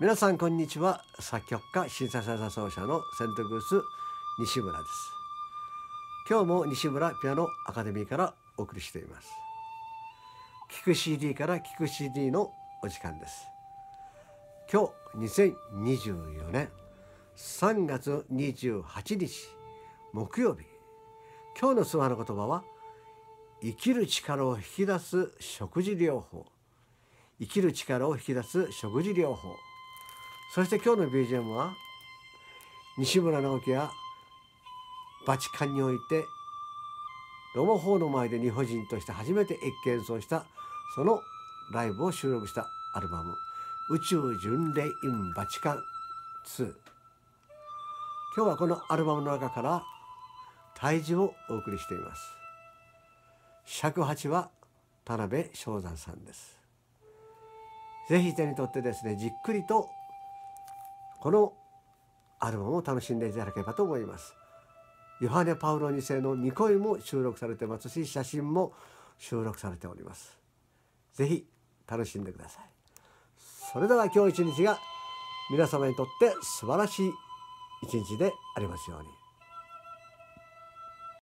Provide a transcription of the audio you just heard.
皆さんこんにちは。作曲家シンセサイザー奏者のセントグース西村です。今日も西村ピアノアカデミーからお送りしています。聞く CD から聞く CD のお時間です。今日2024年。3月28日木曜日。今日の通話の言葉は生きる力を引き出す食事療法。生きる力を引き出す食事療法。そして今日の BGM は西村直樹やバチカンにおいてロマ法の前で日本人として初めて越見演奏したそのライブを収録したアルバム「宇宙巡礼 in バチカン2」今日はこのアルバムの中から「退治」をお送りしています。尺八は田辺正山さんです。ぜひ手に取ってですねじっくりとこのアルバムを楽しんでいただければと思います。ヨハネ・パウロ2世の2声も収録されてますし写真も収録されております。ぜひ楽しんでください。それでは今日一日が皆様にとって素晴らしい一日でありますように。